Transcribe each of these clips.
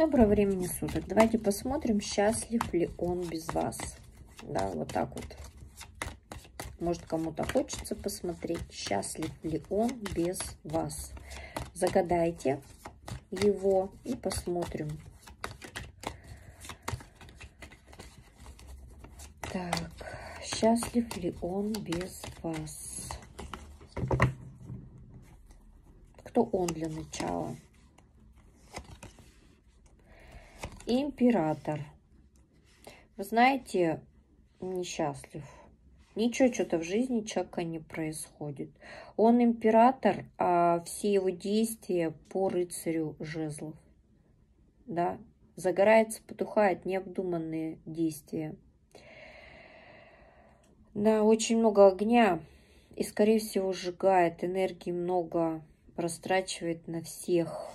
Доброго времени суток. Давайте посмотрим, счастлив ли он без вас. Да, вот так вот. Может, кому-то хочется посмотреть, счастлив ли он без вас. Загадайте его и посмотрим. Так, счастлив ли он без вас? Кто он для начала? Император. Вы знаете, несчастлив. Ничего что-то в жизни человека не происходит. Он император, а все его действия по рыцарю жезлов. Да, загорается, потухает необдуманные действия. Да, очень много огня и, скорее всего, сжигает, энергии много растрачивает на всех.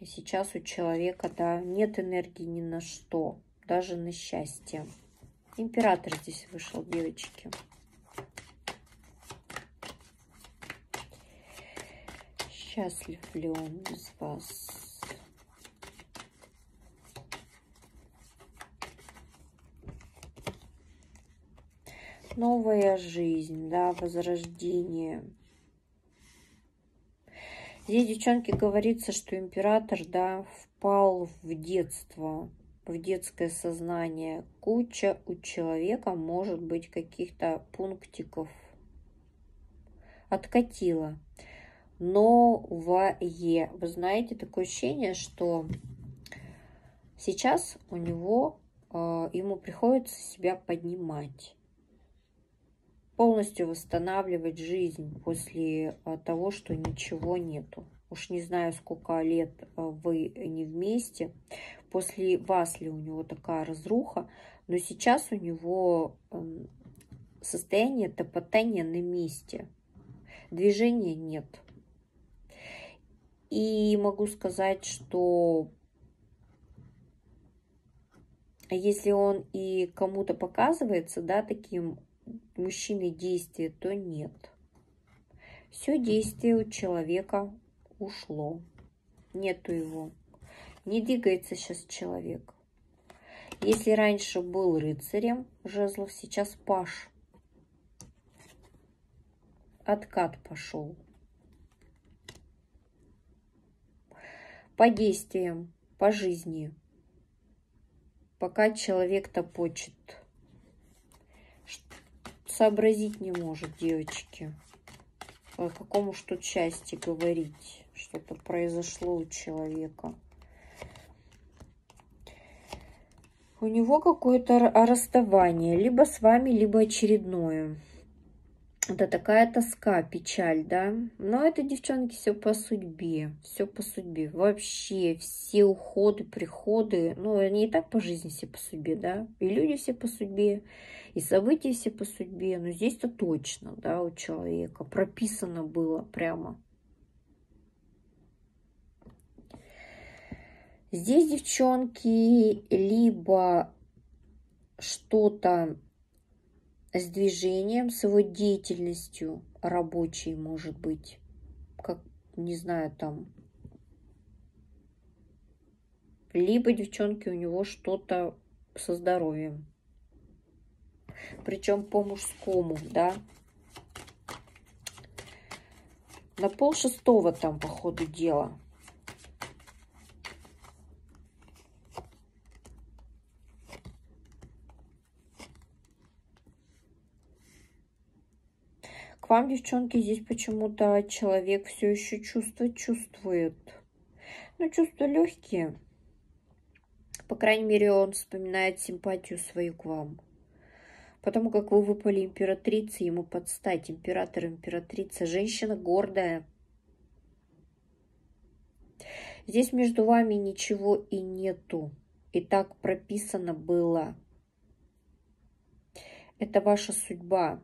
И сейчас у человека, да, нет энергии ни на что, даже на счастье. Император здесь вышел, девочки. Счастлив ли он без вас? Новая жизнь, да, возрождение. Здесь, девчонки, говорится, что император, да, впал в детство, в детское сознание. Куча у человека может быть каких-то пунктиков. Откатила. Новое. Вы знаете, такое ощущение, что сейчас у него, э, ему приходится себя поднимать полностью восстанавливать жизнь после э, того, что ничего нету. Уж не знаю, сколько лет э, вы не вместе, после вас ли у него такая разруха, но сейчас у него состояние топотания на месте, движения нет. И могу сказать, что если он и кому-то показывается, да, таким мужчины действия, то нет. Все действие у человека ушло. Нету его. Не двигается сейчас человек. Если раньше был рыцарем жезлов, сейчас паш. Откат пошел. По действиям, по жизни. Пока человек топочет сообразить не может, девочки. О каком уж тут говорить. Что-то произошло у человека. У него какое-то расставание. Либо с вами, либо очередное. Это такая тоска, печаль, да? Но это, девчонки, все по судьбе. Все по судьбе. Вообще все уходы, приходы. Ну, они и так по жизни все по судьбе, да? И люди все по судьбе, и события все по судьбе. Но здесь-то точно, да, у человека. Прописано было прямо. Здесь, девчонки, либо что-то с движением, с его деятельностью рабочей, может быть, как, не знаю, там. Либо, девчонки, у него что-то со здоровьем. Причем по мужскому, да. На пол шестого там, по ходу дела. Вам, девчонки, здесь почему-то человек все еще чувствует, чувствует. Ну, чувства легкие. По крайней мере, он вспоминает симпатию свою к вам. Потому как вы выпали императрице, ему подстать. Император, императрица. Женщина гордая. Здесь между вами ничего и нету. И так прописано было. Это ваша судьба.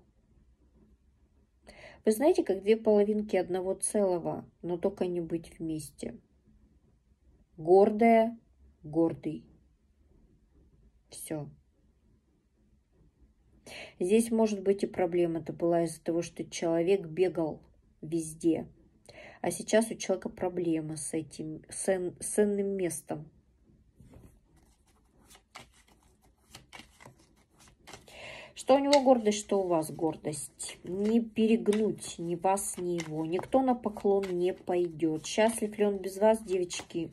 Вы знаете, как две половинки одного целого, но только не быть вместе. Гордая, гордый. Все. Здесь может быть и проблема. Это была из-за того, что человек бегал везде. А сейчас у человека проблема с этим, с ценным местом. Что у него гордость, что у вас гордость. Не перегнуть ни вас, ни его. Никто на поклон не пойдет. Счастлив ли он без вас, девочки?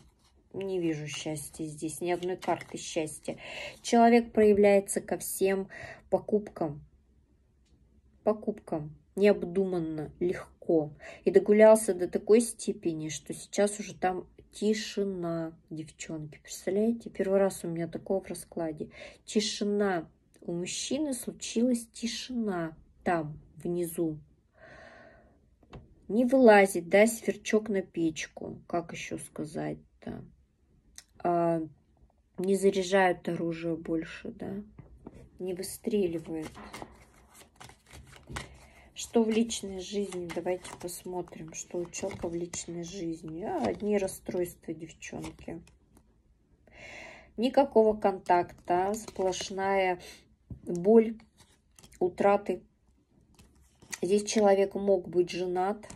Не вижу счастья здесь, ни одной карты счастья. Человек проявляется ко всем покупкам. Покупкам. Необдуманно, легко. И догулялся до такой степени, что сейчас уже там тишина, девчонки. Представляете? Первый раз у меня такого в раскладе. Тишина у мужчины случилась тишина там, внизу. Не вылазит, да, сверчок на печку. Как еще сказать-то? А, не заряжают оружие больше, да? Не выстреливает. Что в личной жизни? Давайте посмотрим, что у человека в личной жизни. А, одни расстройства, девчонки. Никакого контакта, сплошная боль, утраты. Здесь человек мог быть женат,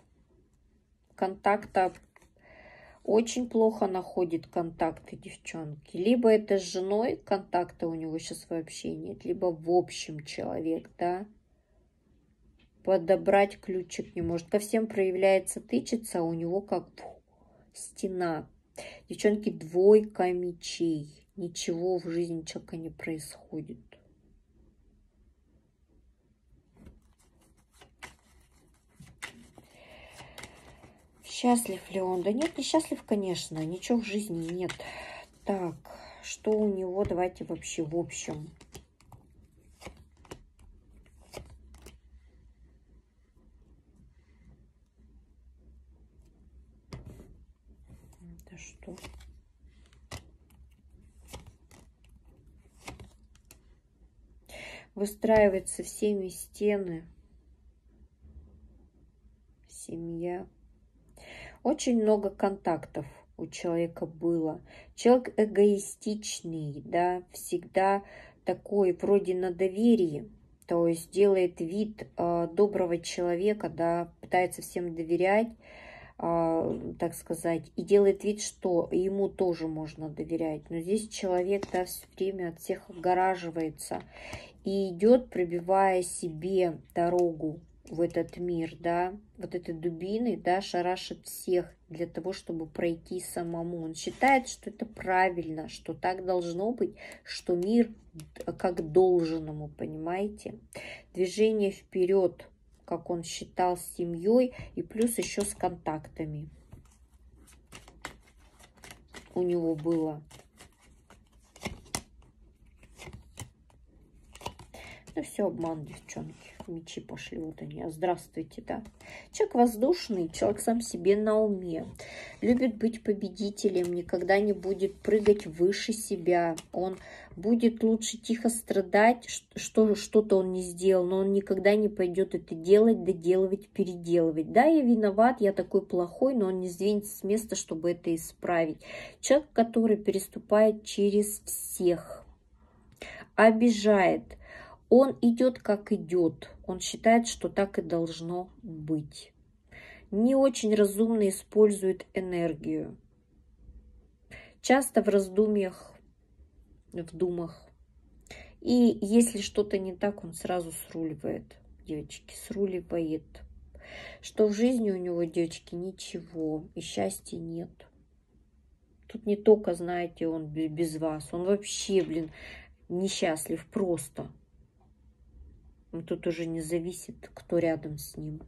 контакта очень плохо находит контакты девчонки. Либо это с женой контакта у него сейчас вообще нет, либо в общем человек, да. Подобрать ключик не может. Ко всем проявляется, тычется, а у него как фу, стена. Девчонки, двойка мечей. Ничего в жизни человека не происходит. Счастлив ли он? Да нет, не счастлив, конечно. Ничего в жизни нет. Так, что у него? Давайте вообще в общем. Это что? Выстраивается всеми стены. Семья. Очень много контактов у человека было. Человек эгоистичный, да, всегда такой вроде на доверии, то есть делает вид э, доброго человека, да, пытается всем доверять, э, так сказать, и делает вид, что ему тоже можно доверять. Но здесь человек, да, все время от всех огораживается и идет, пробивая себе дорогу в этот мир, да, вот этой дубины, да, шарашит всех для того, чтобы пройти самому. Он считает, что это правильно, что так должно быть, что мир как должен ему, понимаете? Движение вперед, как он считал, с семьей и плюс еще с контактами у него было. Ну все, обман, девчонки мечи пошли, вот они, а здравствуйте, да. Человек воздушный, человек сам себе на уме, любит быть победителем, никогда не будет прыгать выше себя, он будет лучше тихо страдать, что что-то он не сделал, но он никогда не пойдет это делать, доделывать, переделывать. Да, я виноват, я такой плохой, но он не сдвинется с места, чтобы это исправить. Человек, который переступает через всех, обижает, он идет как идет, он считает, что так и должно быть. Не очень разумно использует энергию. Часто в раздумьях, в думах. И если что-то не так, он сразу сруливает, девочки, сруливает. Что в жизни у него, девочки, ничего, и счастья нет. Тут не только, знаете, он без вас, он вообще, блин, несчастлив просто. Тут уже не зависит, кто рядом с ним.